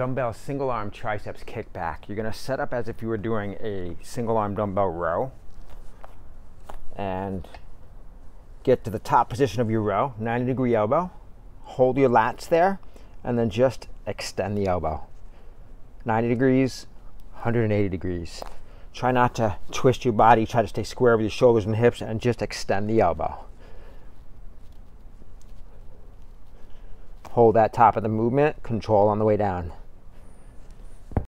dumbbell single arm triceps kickback. You're gonna set up as if you were doing a single arm dumbbell row and get to the top position of your row, 90 degree elbow. Hold your lats there and then just extend the elbow. 90 degrees, 180 degrees. Try not to twist your body, try to stay square with your shoulders and hips and just extend the elbow. Hold that top of the movement, control on the way down.